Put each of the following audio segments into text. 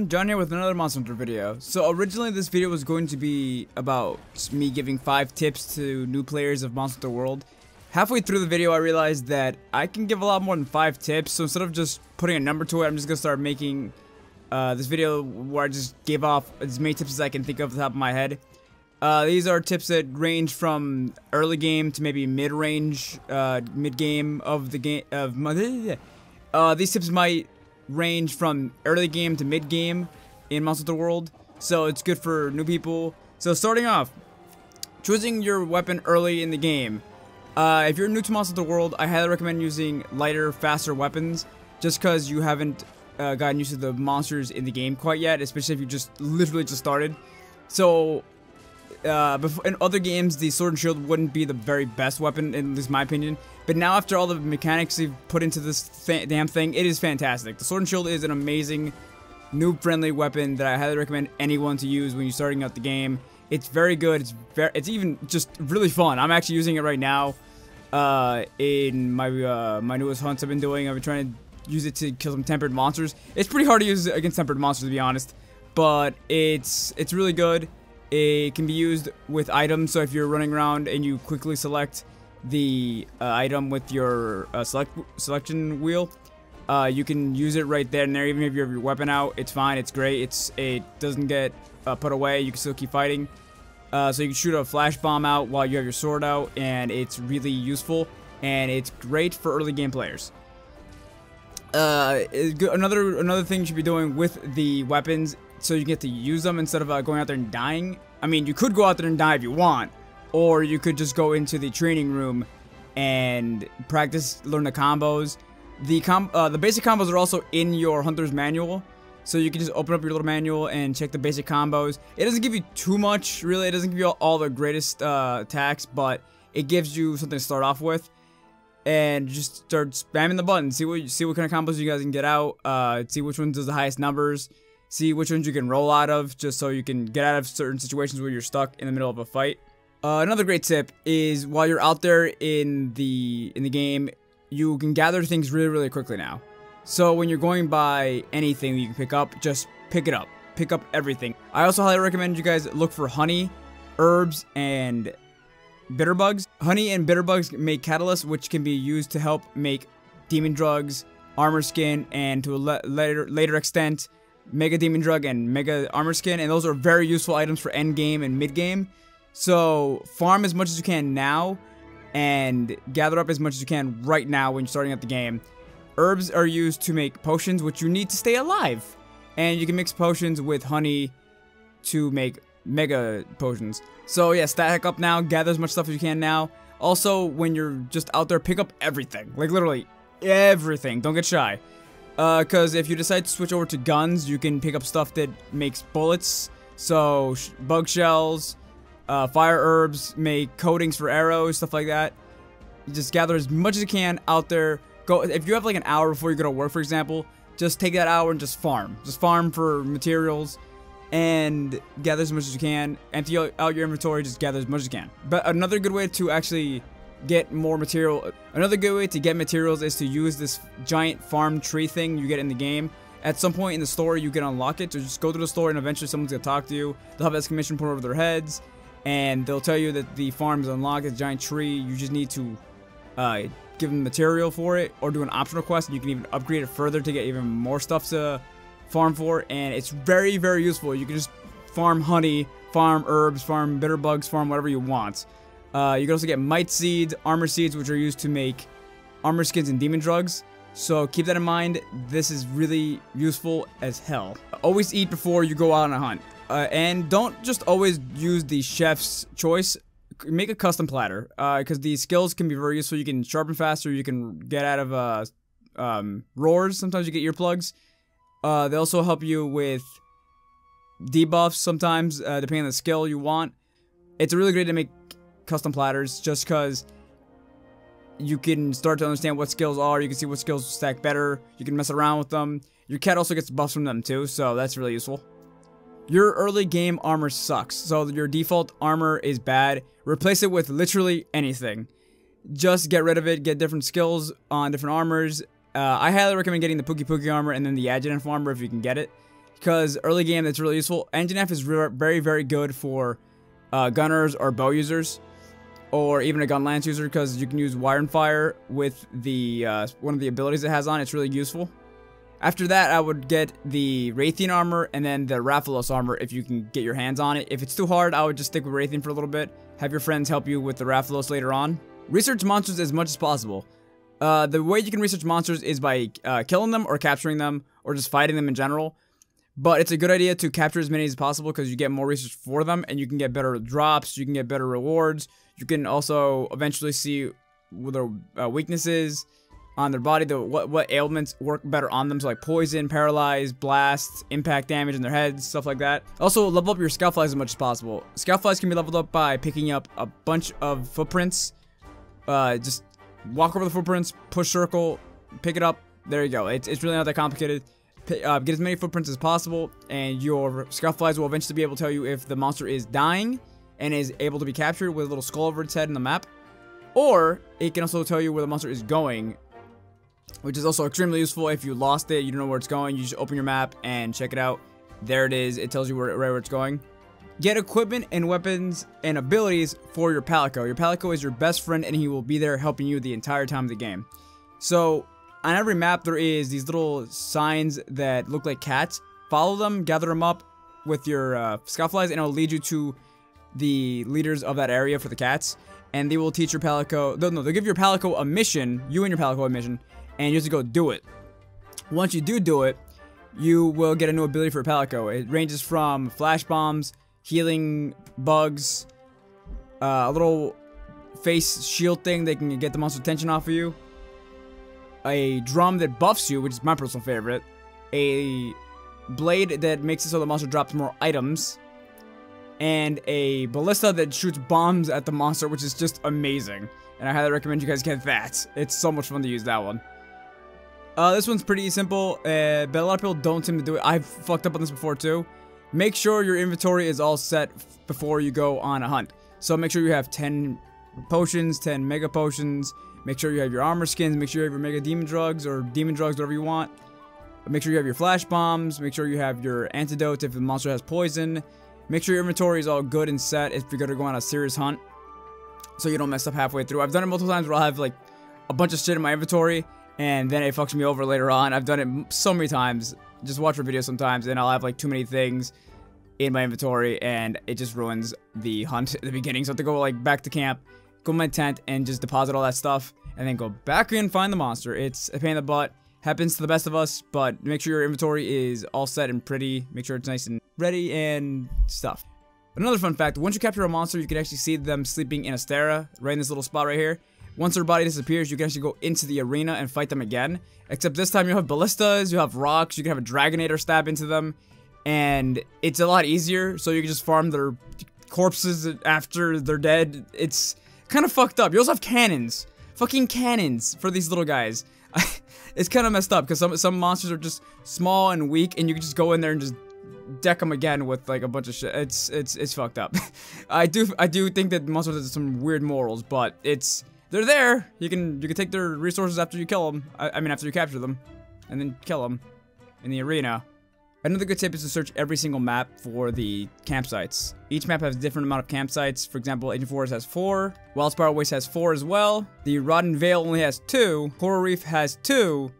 everyone, Jon here with another Monster Hunter video. So originally this video was going to be about me giving 5 tips to new players of Monster Hunter World. Halfway through the video I realized that I can give a lot more than 5 tips, so instead of just putting a number to it, I'm just going to start making uh, this video where I just gave off as many tips as I can think of the top of my head. Uh, these are tips that range from early game to maybe mid-range, uh, mid-game of the game, of, uh, these tips might range from early game to mid game in Monster Hunter World, so it's good for new people. So starting off, choosing your weapon early in the game. Uh, if you're new to Monster Hunter World, I highly recommend using lighter, faster weapons, just because you haven't uh, gotten used to the monsters in the game quite yet, especially if you just literally just started. So, uh, in other games, the Sword and Shield wouldn't be the very best weapon, at least my opinion. But now after all the mechanics they've put into this th damn thing, it is fantastic. The Sword and Shield is an amazing, noob-friendly weapon that I highly recommend anyone to use when you're starting out the game. It's very good. It's very, it's even just really fun. I'm actually using it right now uh, in my uh, my newest hunts I've been doing. I've been trying to use it to kill some tempered monsters. It's pretty hard to use against tempered monsters, to be honest. But it's it's really good. It can be used with items, so if you're running around and you quickly select the uh, item with your uh, select selection wheel. Uh, you can use it right there and there, even if you have your weapon out. It's fine. It's great. It's it doesn't get uh, put away. You can still keep fighting. Uh, so you can shoot a flash bomb out while you have your sword out, and it's really useful. And it's great for early game players. Uh, another another thing you should be doing with the weapons, so you get to use them instead of going out there and dying. I mean, you could go out there and die if you want, or you could just go into the training room and practice, learn the combos. The com uh, the basic combos are also in your hunter's manual, so you can just open up your little manual and check the basic combos. It doesn't give you too much, really. It doesn't give you all, all the greatest uh, attacks, but it gives you something to start off with. And just start spamming the button. See what see what kind of combos you guys can get out. Uh, see which one does the highest numbers. See which ones you can roll out of, just so you can get out of certain situations where you're stuck in the middle of a fight. Uh, another great tip is while you're out there in the in the game, you can gather things really really quickly now. So when you're going by anything you can pick up, just pick it up. Pick up everything. I also highly recommend you guys look for honey, herbs, and bitter bugs. Honey and bitter bugs make catalysts which can be used to help make demon drugs, armor skin, and to a later later extent, mega demon drug and mega armor skin. And those are very useful items for end game and mid game. So farm as much as you can now and gather up as much as you can right now when you're starting out the game. Herbs are used to make potions, which you need to stay alive. And you can mix potions with honey to make mega potions. So yeah, stack up now, gather as much stuff as you can now. Also, when you're just out there, pick up everything. Like literally everything. Don't get shy. Because uh, if you decide to switch over to guns, you can pick up stuff that makes bullets. So, bug shells, uh, fire herbs, make coatings for arrows, stuff like that. You just gather as much as you can out there. Go if you have like an hour before you go to work, for example, just take that hour and just farm. Just farm for materials and gather as much as you can. Empty out your inventory, just gather as much as you can. But another good way to actually get more material, another good way to get materials is to use this giant farm tree thing you get in the game. At some point in the store, you can unlock it. So just go to the store and eventually someone's going to talk to you. They'll have exclamation point over their heads and they'll tell you that the farm is unlocked, a giant tree. You just need to uh, give them material for it or do an optional quest. And you can even upgrade it further to get even more stuff to farm for. And it's very, very useful. You can just farm honey, farm herbs, farm bitter bugs, farm whatever you want. Uh, you can also get mite seeds, armor seeds, which are used to make armor skins and demon drugs. So keep that in mind. This is really useful as hell. Always eat before you go out on a hunt. Uh, and don't just always use the chef's choice. Make a custom platter, because uh, these skills can be very useful. You can sharpen faster. You can get out of uh, um, roars. Sometimes you get earplugs. Uh, they also help you with debuffs sometimes, uh, depending on the skill you want. It's really great to make custom platters, just because you can start to understand what skills are. You can see what skills stack better. You can mess around with them. Your cat also gets buffs from them too, so that's really useful. Your early game armor sucks, so your default armor is bad. Replace it with literally anything. Just get rid of it, get different skills on different armors. Uh, I highly recommend getting the Pukei Pukei armor and then the Anjanath armor if you can get it. because early game that's really useful. Anjanath is very, very good for uh, gunners or bow users, or even a gun lance user, because you can use wyvern fire with the uh, one of the abilities it has on. It's really useful. After that, I would get the Rathian armor and then the Rathalos armor if you can get your hands on it. If it's too hard, I would just stick with Rathian for a little bit. Have your friends help you with the Rathalos later on. Research monsters as much as possible. Uh, the way you can research monsters is by uh, killing them or capturing them or just fighting them in general. But it's a good idea to capture as many as possible because you get more research for them and you can get better drops, you can get better rewards. You can also eventually see their uh, weaknesses on their body, the what, what ailments work better on them, so like poison, paralyze, blast, impact damage in their heads, stuff like that. Also, level up your scout flies as much as possible. Scout flies can be leveled up by picking up a bunch of footprints. Uh, just walk over the footprints, push circle, pick it up. There you go. It's, it's really not that complicated. Uh, get as many footprints as possible, and your scout flies will eventually be able to tell you if the monster is dying and is able to be captured with a little skull over its head in the map. Or it can also tell you where the monster is going, which is also extremely useful if you lost it, you don't know where it's going, you just open your map and check it out. There it is, it tells you where, where it's going. Get equipment and weapons and abilities for your Palico. Your Palico is your best friend and he will be there helping you the entire time of the game. So, on every map there is these little signs that look like cats. Follow them, gather them up with your uh, and it'll lead you to the leaders of that area for the cats. And they will teach your Palico, no, no, they'll give your Palico a mission, you and your Palico a mission, and you have to go do it. Once you do do it, you will get a new ability for Palico. It ranges from flash bombs healing bugs, uh, a little face shield thing that can get the monster's attention off of you, a drum that buffs you, which is my personal favorite, a blade that makes it so the monster drops more items, and a ballista that shoots bombs at the monster, which is just amazing. And I highly recommend you guys get that. It's so much fun to use that one. Uh, this one's pretty simple, uh, but a lot of people don't seem to do it. I've fucked up on this before too. Make sure your inventory is all set before you go on a hunt. So make sure you have 10 potions, 10 mega potions. Make sure you have your armor skins. Make sure you have your mega demon drugs or demon drugs, whatever you want. Make sure you have your flash bombs. Make sure you have your antidote if the monster has poison. Make sure your inventory is all good and set if you're going to go on a serious hunt. So you don't mess up halfway through. I've done it multiple times where I'll have like a bunch of shit in my inventory and then it fucks me over later on. I've done it so many times just watch our videos sometimes and I'll have like too many things in my inventory and it just ruins the hunt at the beginning. So I have to go like back to camp, go to my tent and just deposit all that stuff and then go back and find the monster. It's a pain in the butt. Happens to the best of us, but make sure your inventory is all set and pretty. Make sure it's nice and ready and stuff. Another fun fact, once you capture a monster, you can actually see them sleeping in Astera, right in this little spot right here. Once their body disappears, you can actually go into the arena and fight them again. Except this time you have ballistas, you have rocks, you can have a Dragonator stab into them. And it's a lot easier, so you can just farm their corpses after they're dead. It's kind of fucked up. You also have cannons. Fucking cannons for these little guys. it's kind of messed up because some some monsters are just small and weak, and you can just go in there and just deck them again with like a bunch of shit. It's it's it's fucked up. I do I do think that monsters have some weird morals, but it's they're there. You can you can take their resources after you kill them. I, I mean, after you capture them, and then kill them in the arena. Another good tip is to search every single map for the campsites. Each map has a different amount of campsites. For example, Ancient Forest has four. Wildspire Waste has four as well. The Rotten Vale only has two. Coral Reef has two.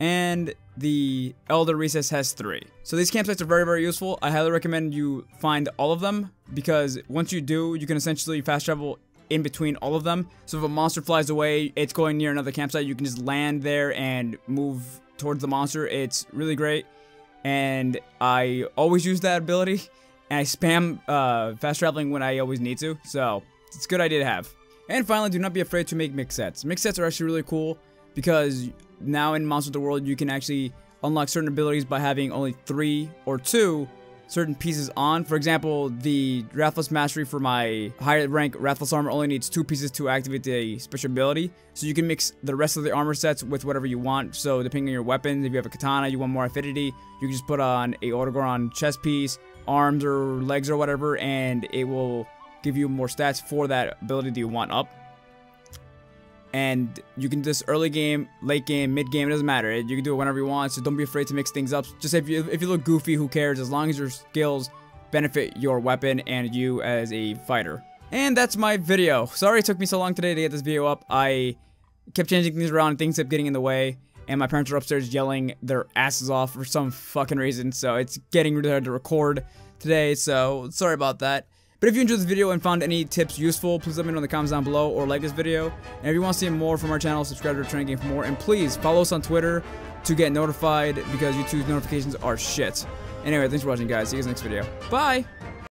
And the Elder Recess has three. So these campsites are very, very useful. I highly recommend you find all of them because once you do, you can essentially fast travel in between all of them. So if a monster flies away, it's going near another campsite, you can just land there and move towards the monster. It's really great. And I always use that ability. And I spam uh, fast traveling when I always need to. So it's a good idea to have. And finally, do not be afraid to make mix sets. Mix sets are actually really cool because now in Monster Hunter World, you can actually unlock certain abilities by having only three or two certain pieces on. For example, the Rathalos Mastery for my higher rank Rathalos armor only needs two pieces to activate the special ability. So you can mix the rest of the armor sets with whatever you want. So depending on your weapons, if you have a katana, you want more affinity, you can just put on a Odogaron chest piece, arms or legs or whatever, and it will give you more stats for that ability that you want up. And you can do this early game, late game, mid game, it doesn't matter. You can do it whenever you want, so don't be afraid to mix things up. Just if you if you look goofy, who cares? As long as your skills benefit your weapon and you as a fighter. And that's my video. Sorry it took me so long today to get this video up. I kept changing things around things kept getting in the way. And my parents are upstairs yelling their asses off for some fucking reason. So it's getting really hard to record today. So sorry about that. But if you enjoyed this video and found any tips useful, please let me know in the comments down below or like this video. And if you want to see more from our channel, subscribe to Red Triton Gaming for more. And please follow us on Twitter to get notified because YouTube's notifications are shit. Anyway, thanks for watching guys. See you guys next video. Bye!